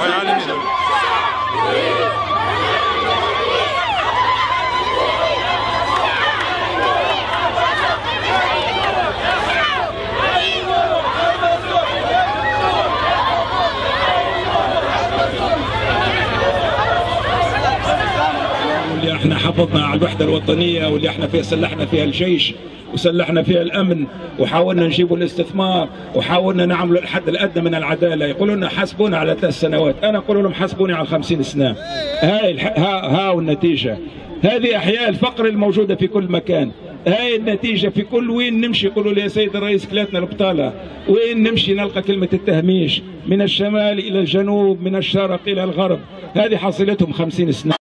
بلاش إحنا حفظنا على الوحدة الوطنية واللي إحنا فيها سلحنا فيها الجيش. وسلحنا فيها الأمن وحاولنا نجيب الاستثمار وحاولنا نعمل الحد الأدنى من العدالة. يقولون لنا حاسبونا على ثلاث سنوات. أنا أقول لهم حاسبوني على 50 سنة. هاي. ها ها النتيجة. هذه أحياء الفقر الموجودة في كل مكان. هاي النتيجة في كل وين نمشي. يقولوا لي يا سيد الرئيس كلاتنا البطالة وين نمشي نلقى كلمة التهميش؟ من الشمال إلى الجنوب من الشرق إلى الغرب. هذه حصيلتهم خمسين سنة.